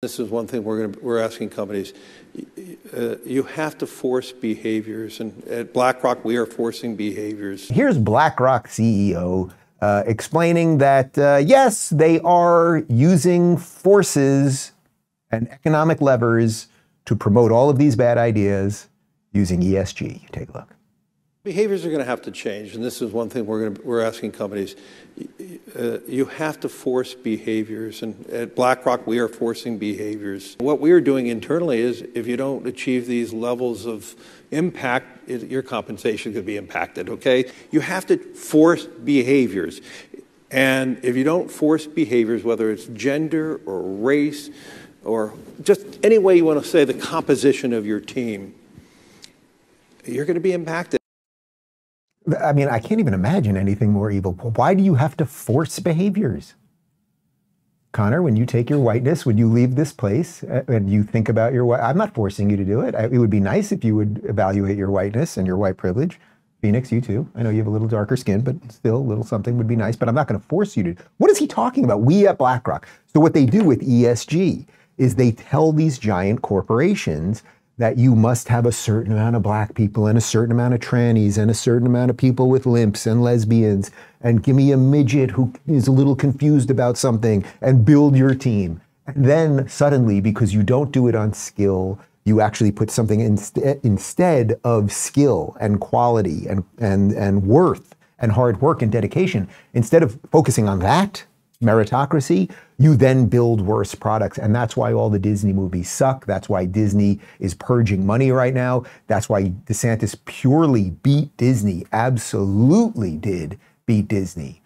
This is one thing we're to, we're asking companies. Uh, you have to force behaviors, and at BlackRock we are forcing behaviors. Here's BlackRock CEO uh, explaining that uh, yes, they are using forces and economic levers to promote all of these bad ideas using ESG. Take a look. Behaviors are going to have to change, and this is one thing we're, to, we're asking companies. Uh, you have to force behaviors, and at BlackRock we are forcing behaviors. What we are doing internally is if you don't achieve these levels of impact, it, your compensation could be impacted, okay? You have to force behaviors. And if you don't force behaviors, whether it's gender or race or just any way you want to say the composition of your team, you're going to be impacted. I mean, I can't even imagine anything more evil. Why do you have to force behaviors? Connor, when you take your whiteness, when you leave this place uh, and you think about your white, I'm not forcing you to do it. It would be nice if you would evaluate your whiteness and your white privilege. Phoenix, you too. I know you have a little darker skin, but still a little something would be nice, but I'm not going to force you to. What is he talking about? We at BlackRock. So what they do with ESG is they tell these giant corporations that you must have a certain amount of black people and a certain amount of trannies and a certain amount of people with limps and lesbians and give me a midget who is a little confused about something and build your team. And then suddenly, because you don't do it on skill, you actually put something inst- instead of skill and quality and, and, and worth and hard work and dedication. Instead of focusing on that, meritocracy, you then build worse products. And that's why all the Disney movies suck. That's why Disney is purging money right now. That's why DeSantis purely beat Disney, absolutely did beat Disney.